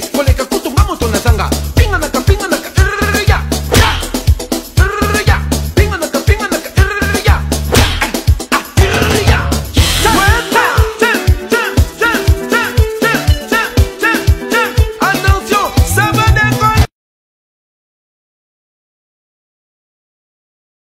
police, political